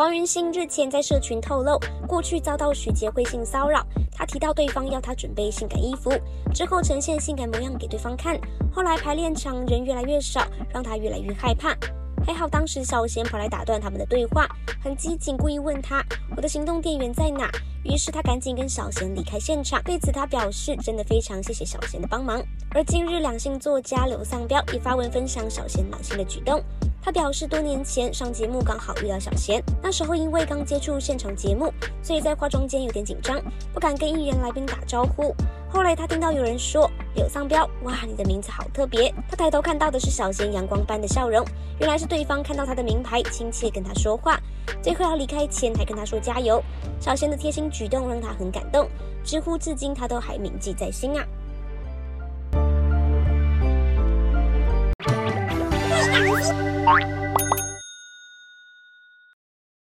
黄云星日前在社群透露，过去遭到许杰慧性骚扰。他提到对方要他准备性感衣服，之后呈现性感模样给对方看。后来排练场人越来越少，让他越来越害怕。还好当时小贤跑来打断他们的对话，很机警，故意问他：“我的行动电源在哪？”于是他赶紧跟小贤离开现场。对此他表示：“真的非常谢谢小贤的帮忙。”而近日两性作家刘丧彪也发文分享小贤暖心的举动。他表示，多年前上节目刚好遇到小贤，那时候因为刚接触现场节目，所以在化妆间有点紧张，不敢跟艺人来宾打招呼。后来他听到有人说柳丧彪，哇，你的名字好特别。他抬头看到的是小贤阳光般的笑容，原来是对方看到他的名牌，亲切跟他说话。最后要离开前还跟他说加油。小贤的贴心举动让他很感动，直呼至今他都还铭记在心啊。you